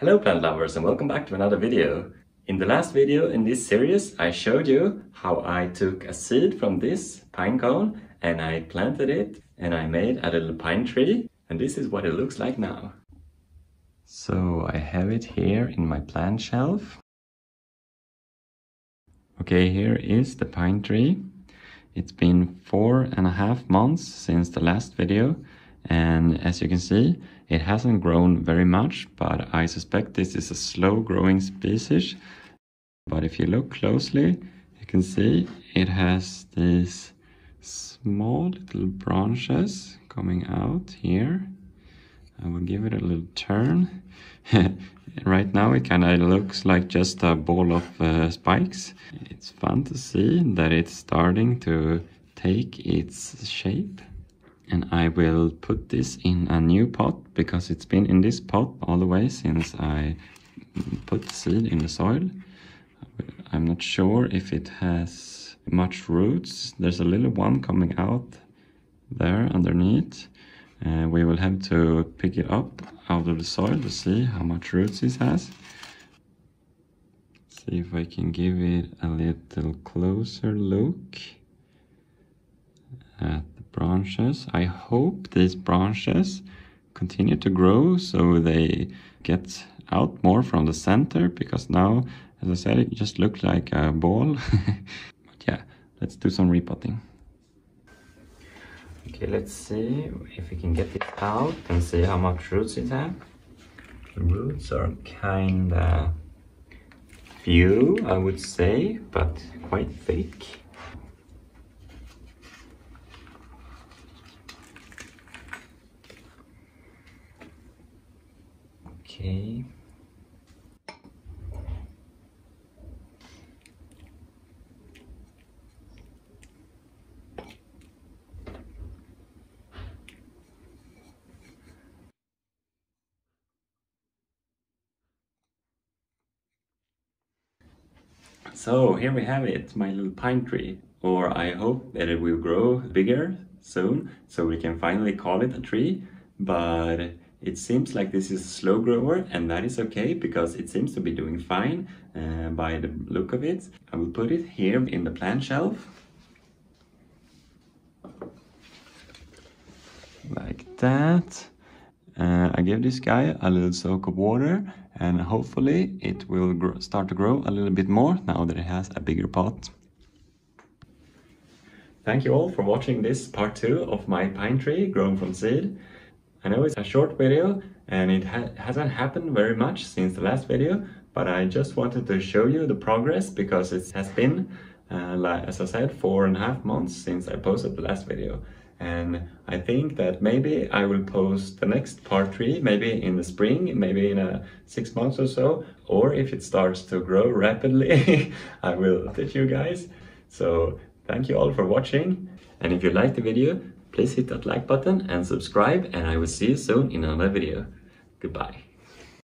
Hello plant lovers and welcome back to another video. In the last video in this series I showed you how I took a seed from this pine cone and I planted it and I made a little pine tree and this is what it looks like now. So I have it here in my plant shelf. Okay, here is the pine tree. It's been four and a half months since the last video and as you can see it hasn't grown very much but I suspect this is a slow growing species. But if you look closely you can see it has these small little branches coming out here. I will give it a little turn. Right now it kind of looks like just a ball of uh, spikes. It's fun to see that it's starting to take its shape and I will put this in a new pot because it's been in this pot all the way since I put seed in the soil. I'm not sure if it has much roots. There's a little one coming out there underneath. Uh, we will have to pick it up out of the soil to see how much roots it has. See if I can give it a little closer look at branches. I hope these branches continue to grow so they get out more from the center because now, as I said, it just looks like a ball. but yeah, let's do some repotting. Okay, let's see if we can get it out and see how much roots it has. The roots are kinda few, I would say, but quite thick. Okay. So here we have it, my little pine tree. Or I hope that it will grow bigger soon, so we can finally call it a tree. But it seems like this is a slow grower and that is okay because it seems to be doing fine uh, by the look of it. I will put it here in the plant shelf. Like that. Uh, I give this guy a little soak of water and hopefully it will start to grow a little bit more now that it has a bigger pot. Thank you all for watching this part 2 of my pine tree grown from seed. I know it's a short video and it ha hasn't happened very much since the last video, but I just wanted to show you the progress because it has been, uh, like, as I said, four and a half months since I posted the last video. And I think that maybe I will post the next part three, maybe in the spring, maybe in a six months or so, or if it starts to grow rapidly, I will update you guys. So thank you all for watching. And if you liked the video, please hit that like button and subscribe and I will see you soon in another video. Goodbye.